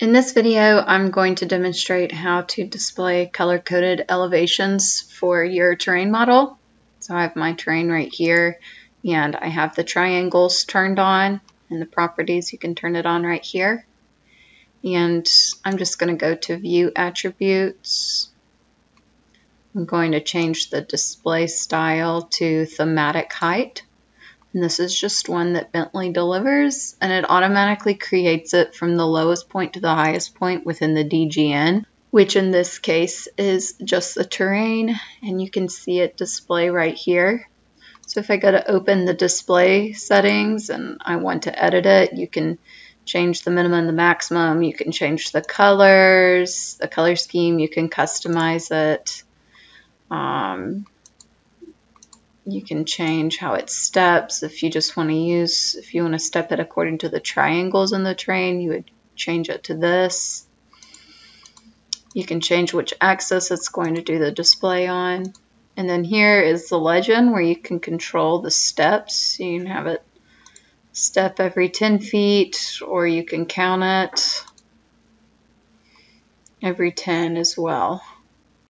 In this video, I'm going to demonstrate how to display color-coded elevations for your terrain model. So I have my terrain right here, and I have the triangles turned on, and the properties, you can turn it on right here. And I'm just going to go to View Attributes. I'm going to change the display style to thematic height. And this is just one that Bentley delivers, and it automatically creates it from the lowest point to the highest point within the DGN, which in this case is just the terrain, and you can see it display right here. So if I go to open the display settings and I want to edit it, you can change the minimum and the maximum, you can change the colors, the color scheme, you can customize it. Um, you can change how it steps. If you just want to use, if you want to step it according to the triangles in the terrain, you would change it to this. You can change which axis it's going to do the display on. And then here is the legend where you can control the steps. You can have it step every 10 feet or you can count it every 10 as well.